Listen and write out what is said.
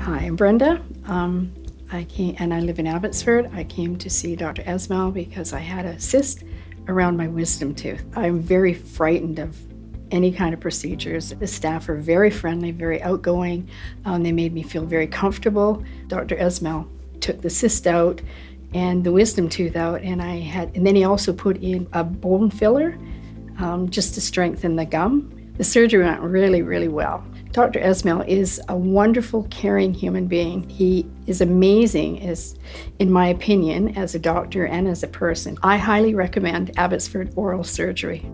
Hi, I'm Brenda. Um, I came and I live in Abbotsford. I came to see Dr. Esmail because I had a cyst around my wisdom tooth. I'm very frightened of any kind of procedures. The staff are very friendly, very outgoing. Um, they made me feel very comfortable. Dr. Esmail took the cyst out and the wisdom tooth out, and I had, and then he also put in a bone filler um, just to strengthen the gum. The surgery went really, really well. Dr. Esmail is a wonderful, caring human being. He is amazing, as, in my opinion, as a doctor and as a person. I highly recommend Abbotsford Oral Surgery.